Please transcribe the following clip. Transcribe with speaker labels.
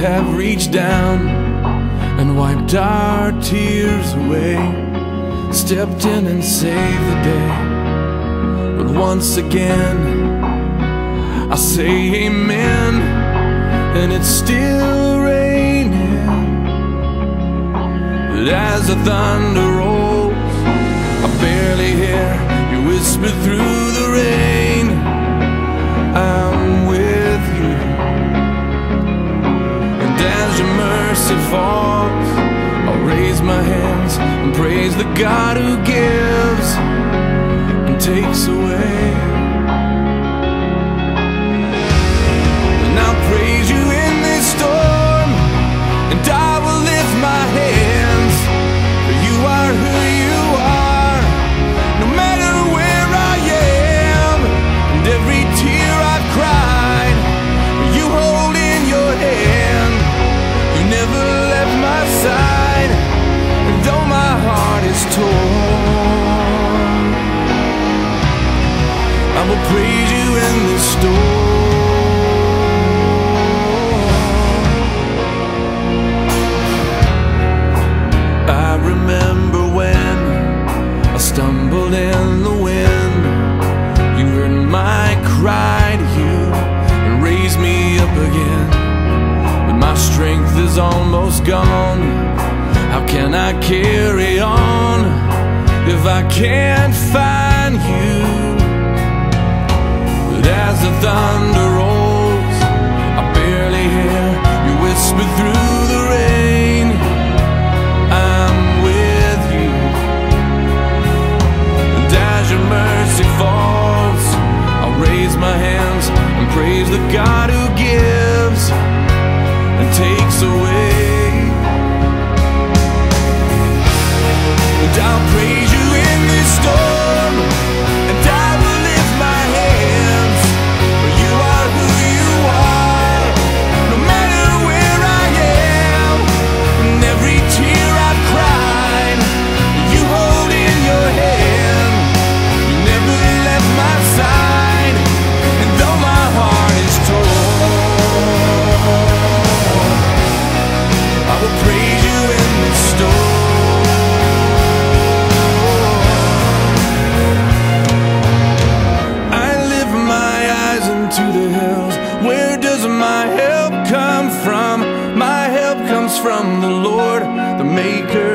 Speaker 1: have reached down and wiped our tears away, stepped in and saved the day. But once again, I say amen, and it's still raining. But as the thunder rolls, I barely hear you whisper through the rain. hands and praise the God who gives and takes away. And I'll praise you in this storm and I strength is almost gone How can I carry on if I can't find you? But as the thunder takes away from the Lord, the maker.